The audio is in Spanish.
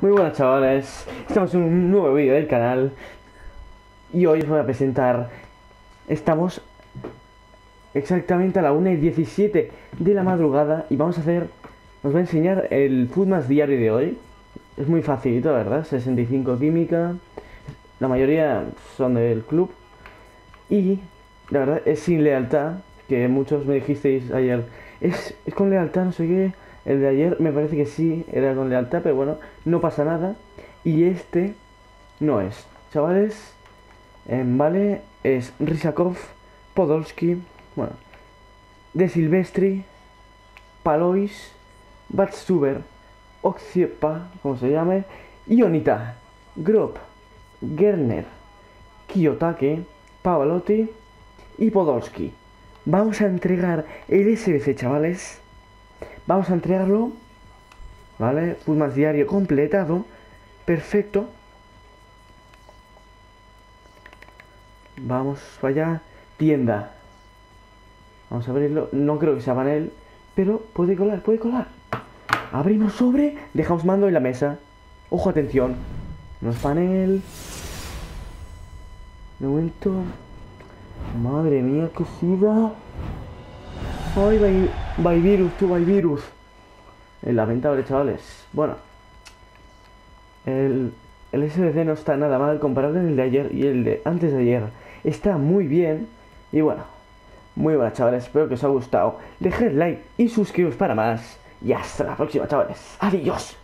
Muy buenas chavales, estamos en un nuevo vídeo del canal. Y hoy os voy a presentar, estamos exactamente a la 1 y 17 de la madrugada y vamos a hacer, os voy a enseñar el food más diario de hoy, es muy facilito verdad, 65 química, la mayoría son del club. Y la verdad es sin lealtad, que muchos me dijisteis ayer, es, es con lealtad, no sé qué el de ayer me parece que sí era con lealtad, pero bueno, no pasa nada. Y este no es. Chavales, en vale es Risakov, Podolski, bueno, De Silvestri, Palois, Batsuber, Oxiepa, como se llame, Ionita, Grop, Gerner, Kiyotake, Pavalotti y Podolski. Vamos a entregar el SBC, chavales. Vamos a entregarlo. ¿Vale? Food más diario completado. Perfecto. Vamos allá. Tienda. Vamos a abrirlo. No creo que sea panel. Pero puede colar, puede colar. Abrimos sobre. Dejamos mando en la mesa. Ojo, atención. No es panel. De momento. Madre mía, qué sida. Ay, by, virus, tú, by virus. Lamentable, chavales. Bueno. El, el SBC no está nada mal comparado con el de ayer y el de antes de ayer. Está muy bien. Y bueno. Muy buenas, chavales. Espero que os haya gustado. Dejad like y suscribiros para más. Y hasta la próxima, chavales. Adiós.